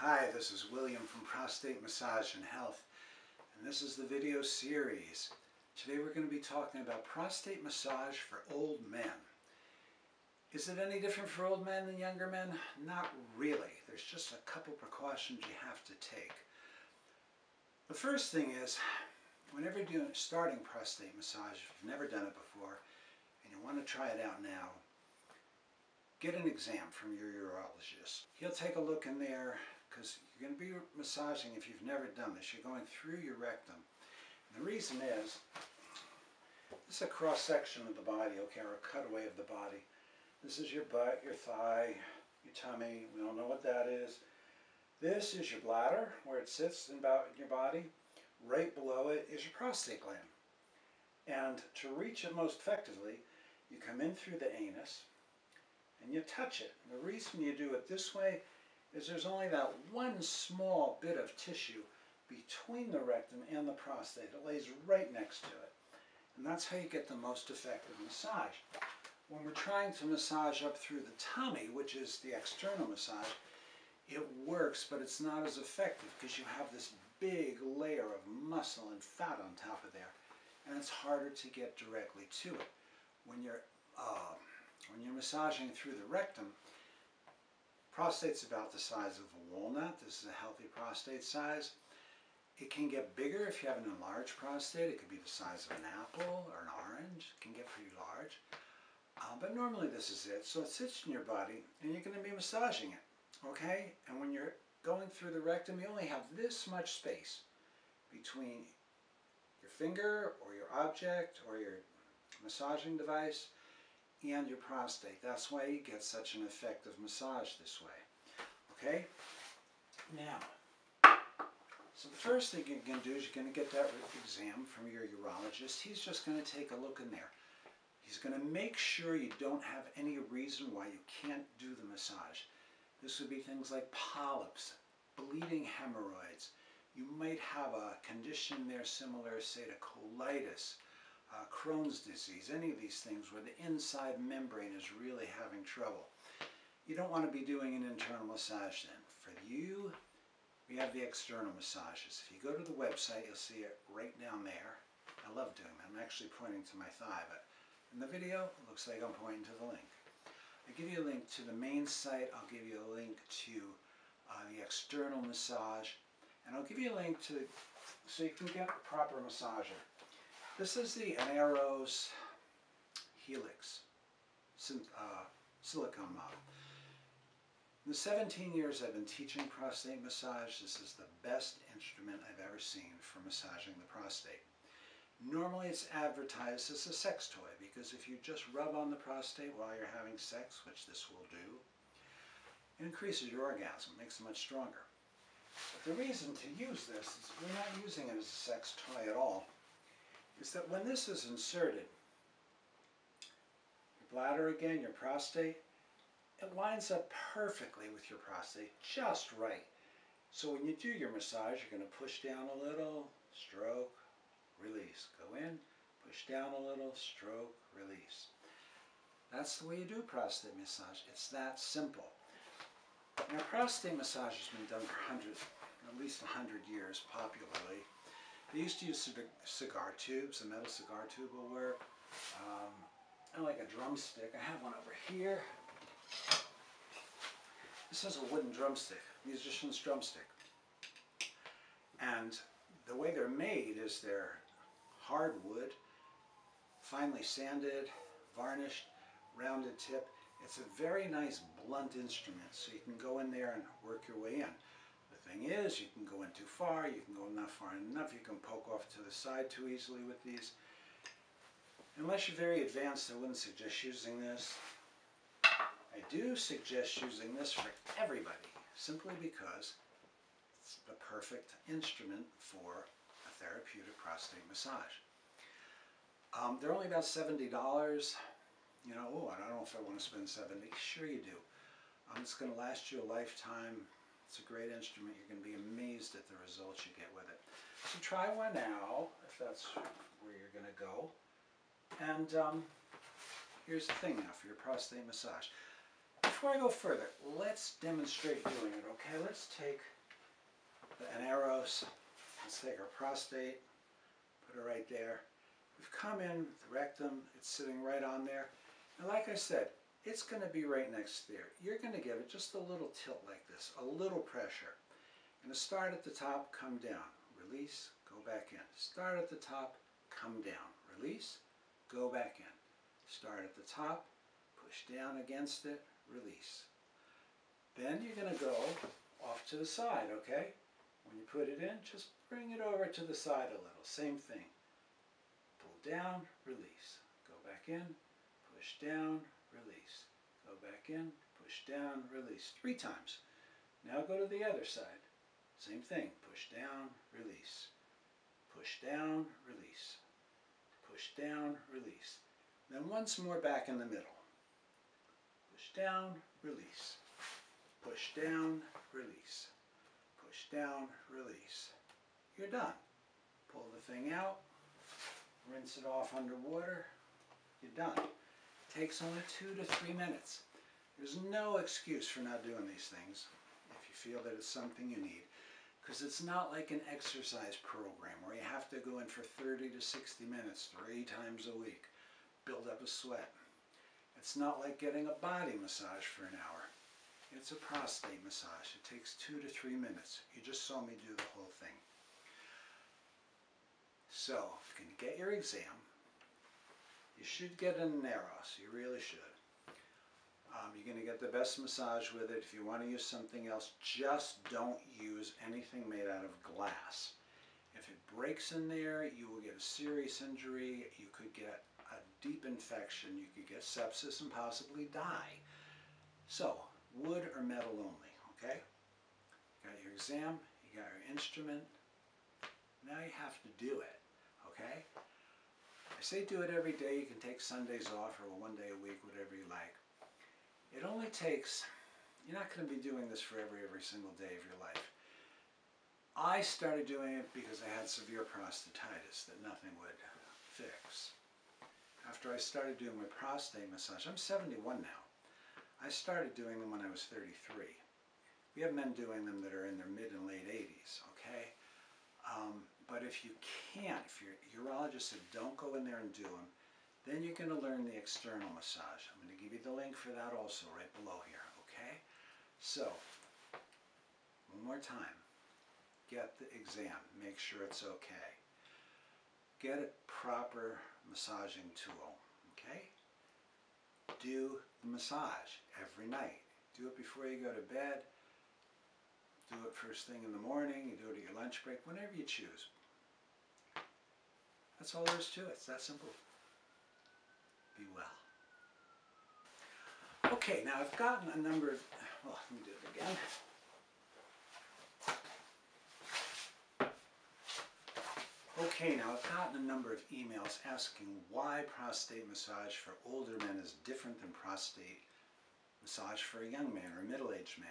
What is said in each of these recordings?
Hi, this is William from Prostate Massage and Health, and this is the video series. Today we're going to be talking about prostate massage for old men. Is it any different for old men than younger men? Not really. There's just a couple precautions you have to take. The first thing is, whenever you're doing, starting prostate massage, if you've never done it before, and you want to try it out now, get an exam from your urologist. He'll take a look in there because you're going to be massaging if you've never done this. You're going through your rectum. And the reason is, this is a cross section of the body, okay, or a cutaway of the body. This is your butt, your thigh, your tummy. We all know what that is. This is your bladder, where it sits in your body. Right below it is your prostate gland. And to reach it most effectively, you come in through the anus, and you touch it. And the reason you do it this way is there's only that one small bit of tissue between the rectum and the prostate. It lays right next to it. And that's how you get the most effective massage. When we're trying to massage up through the tummy, which is the external massage, it works, but it's not as effective because you have this big layer of muscle and fat on top of there. And it's harder to get directly to it. When you're uh, when you're massaging through the rectum, prostate's about the size of a walnut. This is a healthy prostate size. It can get bigger if you have an enlarged prostate. It could be the size of an apple or an orange. It can get pretty large. Uh, but normally this is it. So it sits in your body and you're going to be massaging it. Okay? And when you're going through the rectum, you only have this much space between your finger or your object or your massaging device and your prostate. That's why you get such an effective massage this way. Okay? Now, so the first thing you're going to do is you're going to get that exam from your urologist. He's just going to take a look in there. He's going to make sure you don't have any reason why you can't do the massage. This would be things like polyps, bleeding hemorrhoids. You might have a condition there similar, say, to colitis, uh, Crohn's disease, any of these things where the inside membrane is really having trouble. You don't want to be doing an internal massage then. For you, we have the external massages. If you go to the website, you'll see it right down there. I love doing that. I'm actually pointing to my thigh, but in the video, it looks like I'm pointing to the link. I give you a link to the main site. I'll give you a link to uh, the external massage, and I'll give you a link to so you can get a proper massager. This is the Aneros Helix uh, silicone model. In the 17 years I've been teaching prostate massage, this is the best instrument I've ever seen for massaging the prostate. Normally it's advertised as a sex toy because if you just rub on the prostate while you're having sex, which this will do, it increases your orgasm, makes it much stronger. But the reason to use this is we're not using it as a sex toy at all is that when this is inserted, your bladder again, your prostate, it lines up perfectly with your prostate, just right. So when you do your massage, you're going to push down a little, stroke, release. Go in, push down a little, stroke, release. That's the way you do prostate massage. It's that simple. Now prostate massage has been done for hundreds, at least 100 years popularly. They used to use cigar tubes. A metal cigar tube will work. Um, I like a drumstick. I have one over here. This is a wooden drumstick, musician's drumstick. And the way they're made is they're hardwood, finely sanded, varnished, rounded tip. It's a very nice blunt instrument, so you can go in there and work your way in thing is, you can go in too far, you can go not far enough, you can poke off to the side too easily with these. Unless you're very advanced, I wouldn't suggest using this. I do suggest using this for everybody, simply because it's the perfect instrument for a therapeutic prostate massage. Um, they're only about $70. You know, oh, I don't know if I want to spend 70 Sure you do. Um, it's going to last you a lifetime. It's a great instrument. You're going to be amazed at the results you get with it. So try one now, if that's where you're going to go. And um, here's the thing now for your prostate massage. before I go further, let's demonstrate doing it, okay? Let's take the aneros, let's take our prostate, put it right there. We've come in, the rectum, it's sitting right on there. And like I said, it's going to be right next there. You're going to give it just a little tilt like this, a little pressure. Going to start at the top, come down, release, go back in. Start at the top, come down, release, go back in. Start at the top, push down against it, release. Then you're going to go off to the side, okay? When you put it in, just bring it over to the side a little. Same thing. Pull down, release. Go back in, push down, release. Go back in, push down, release. Three times. Now go to the other side. Same thing. Push down, release. Push down, release. Push down, release. Then once more back in the middle. Push down, release. Push down, release. Push down, release. You're done. Pull the thing out, rinse it off underwater, you're done. Takes only two to three minutes. There's no excuse for not doing these things if you feel that it's something you need. Because it's not like an exercise program where you have to go in for 30 to 60 minutes three times a week, build up a sweat. It's not like getting a body massage for an hour. It's a prostate massage. It takes two to three minutes. You just saw me do the whole thing. So, if you can get your exam, you should get an Aneros. You really should. Um, you're going to get the best massage with it. If you want to use something else, just don't use anything made out of glass. If it breaks in there, you will get a serious injury. You could get a deep infection. You could get sepsis and possibly die. So, wood or metal only, okay? You got your exam, you got your instrument. Now you have to do it, okay? I say do it every day. You can take Sundays off or one day a week, whatever you like. It only takes, you're not going to be doing this for every, every single day of your life. I started doing it because I had severe prostatitis that nothing would fix. After I started doing my prostate massage, I'm 71 now. I started doing them when I was 33. We have men doing them that are in their mid and late 80s, okay? Um, but if you can't, if your urologist said don't go in there and do them, then you're going to learn the external massage. I'm going to give you the link for that also right below here, okay? So, one more time. Get the exam. Make sure it's okay. Get a proper massaging tool, okay? Do the massage every night. Do it before you go to bed. Do it first thing in the morning. You do it at your lunch break, whenever you choose. That's all there is to it. It's that simple. Be well. Okay, now I've gotten a number of, well, let me do it again. Okay, now I've gotten a number of emails asking why prostate massage for older men is different than prostate massage for a young man or a middle-aged man.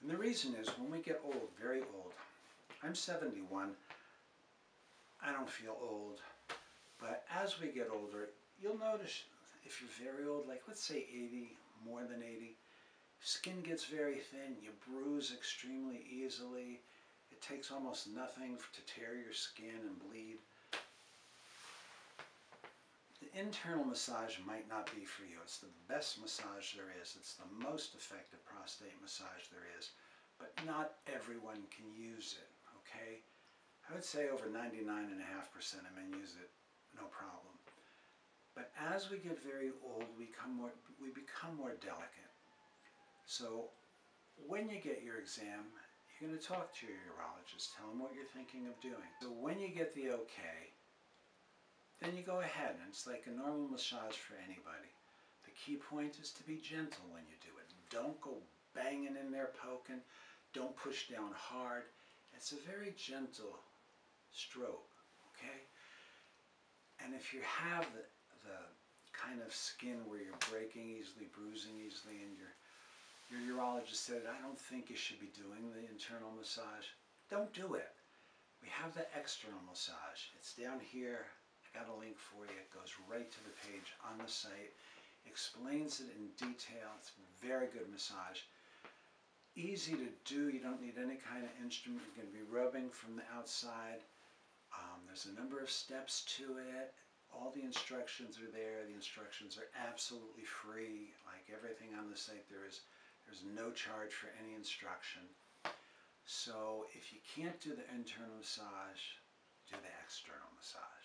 And the reason is when we get old, very old, I'm 71, I don't feel old, but as we get older, you'll notice if you're very old, like let's say 80, more than 80, skin gets very thin, you bruise extremely easily, it takes almost nothing to tear your skin and bleed. The internal massage might not be for you. It's the best massage there is. It's the most effective prostate massage there is. But not everyone can use it, okay? I would say over 99.5% of men use it, no problem. But as we get very old, we become more, we become more delicate. So when you get your exam, you're going to talk to your urologist, tell him what you're thinking of doing. So when you get the okay, then you go ahead, and it's like a normal massage for anybody. The key point is to be gentle when you do it. Don't go banging in there, poking. Don't push down hard. It's a very gentle stroke, okay? And if you have the, the kind of skin where you're breaking easily, bruising easily, and your your urologist said, I don't think you should be doing the internal massage, don't do it. We have the external massage. It's down here. I got a link for you. It goes right to the page on the site. explains it in detail. It's very good massage. Easy to do, you don't need any kind of instrument. You're going to be rubbing from the outside. Um, there's a number of steps to it. All the instructions are there. The instructions are absolutely free. Like everything on the site, there is there's no charge for any instruction. So if you can't do the internal massage, do the external massage.